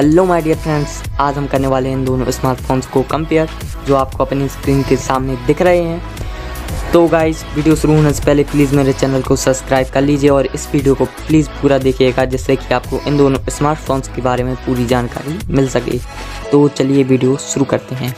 Hello my dear friends आज हम करने वाले हैं इन दोनों स्मार्टफोन्स को कंपेयर जो आपको अपनी स्क्रीन के सामने दिख रहे हैं। तो गाइस वीडियो शुरू होने से पहले प्लीज़ मेरे चैनल को सब्सक्राइब कर लीजिए और इस वीडियो को प्लीज़ पूरा देखिएगा, जिससे कि आपको इन दोनों स्मार्टफोन्स के बारे में पूरी जानकारी मिल सके। तो चलिए वीडियो शुरू करते हैं।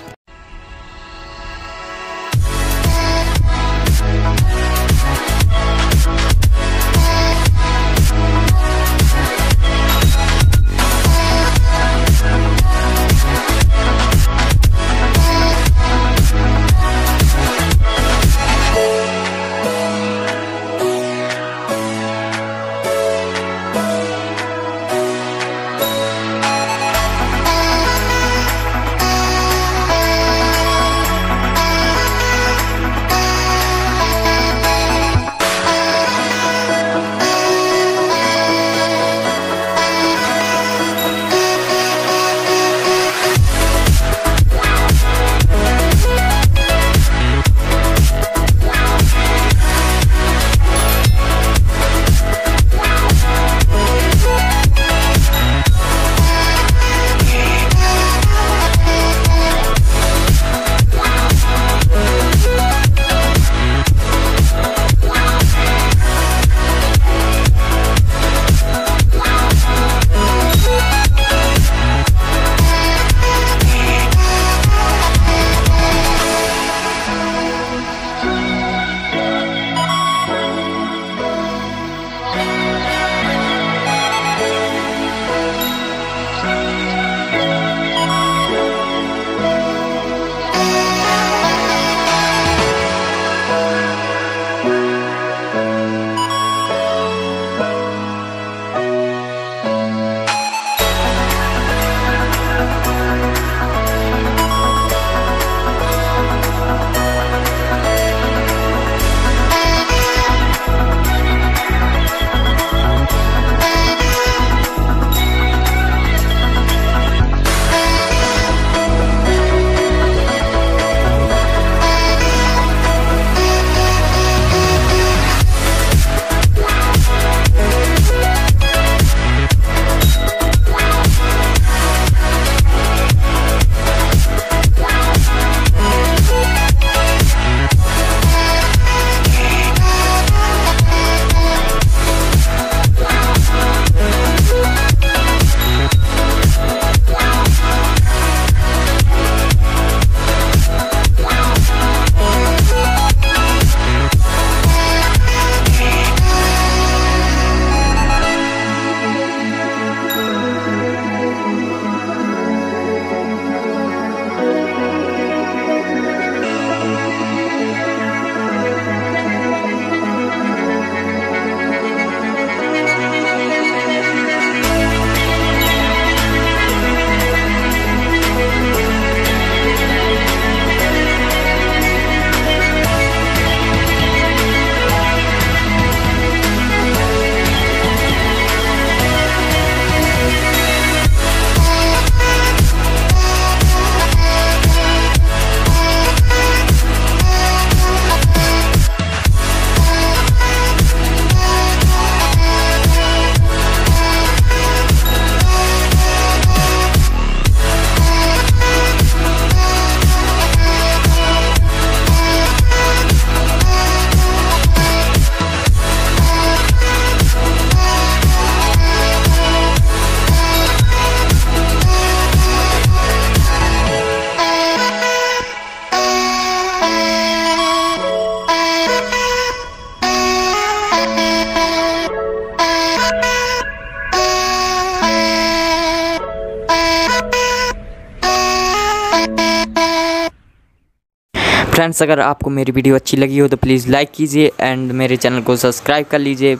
फ्रेंड्स अगर आपको मेरी वीडियो अच्छी लगी हो तो प्लीज़ लाइक कीजिए एंड मेरे चैनल को सब्सक्राइब कर लीजिए।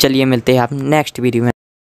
चलिए मिलते हैं आप नेक्स्ट वीडियो में।